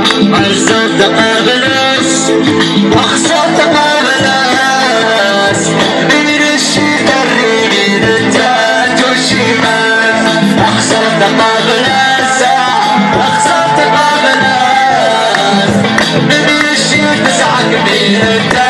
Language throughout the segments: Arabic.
عزلت أغلاس أخسرت أغلاس من الشيط الريد التاج والشمال أخسرت أغلاس أخسرت أغلاس من الشيط تسعك من التاج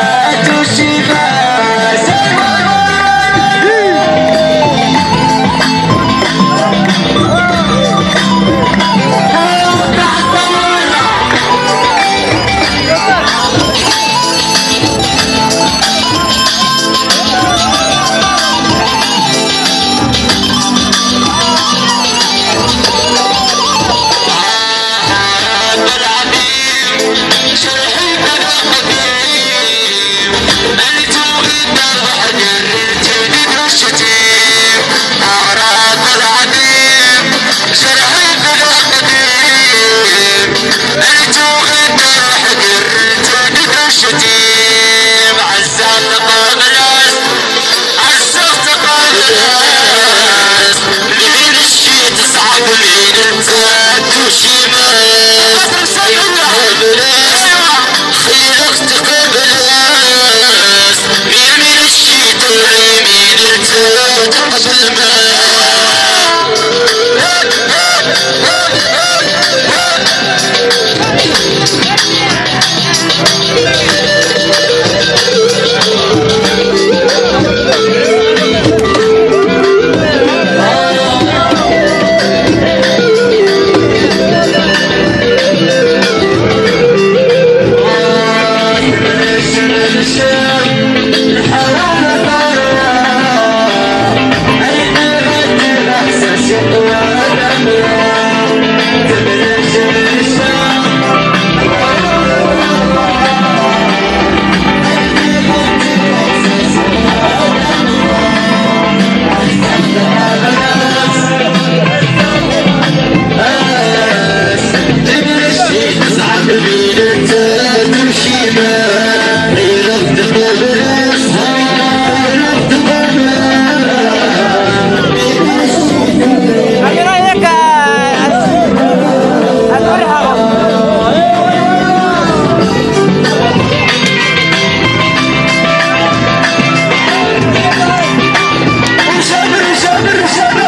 Yes,